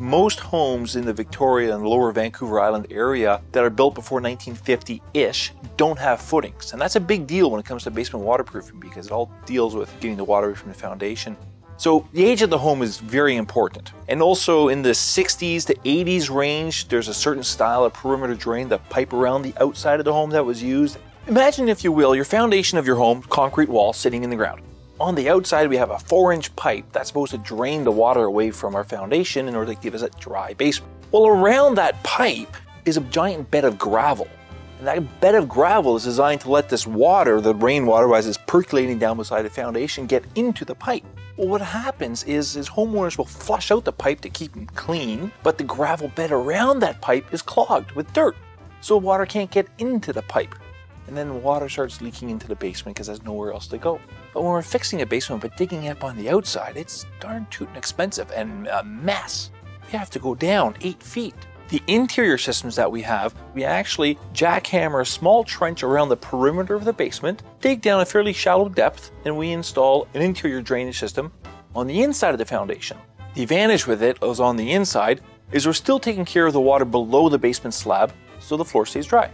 most homes in the Victoria and lower Vancouver Island area that are built before 1950-ish don't have footings. And that's a big deal when it comes to basement waterproofing because it all deals with getting the water from the foundation. So the age of the home is very important. And also in the 60s to 80s range, there's a certain style of perimeter drain, the pipe around the outside of the home that was used. Imagine, if you will, your foundation of your home, concrete wall sitting in the ground. On the outside, we have a four inch pipe that's supposed to drain the water away from our foundation in order to give us a dry basement. Well, around that pipe is a giant bed of gravel. And that bed of gravel is designed to let this water, the rainwater, as it's percolating down beside the foundation, get into the pipe. Well, what happens is, is homeowners will flush out the pipe to keep them clean, but the gravel bed around that pipe is clogged with dirt. So water can't get into the pipe. And then water starts leaking into the basement because there's nowhere else to go. But when we're fixing a basement but digging up on the outside, it's darn tootin' expensive and a mess. We have to go down eight feet. The interior systems that we have, we actually jackhammer a small trench around the perimeter of the basement, dig down a fairly shallow depth, and we install an interior drainage system on the inside of the foundation. The advantage with it is on the inside is we're still taking care of the water below the basement slab so the floor stays dry.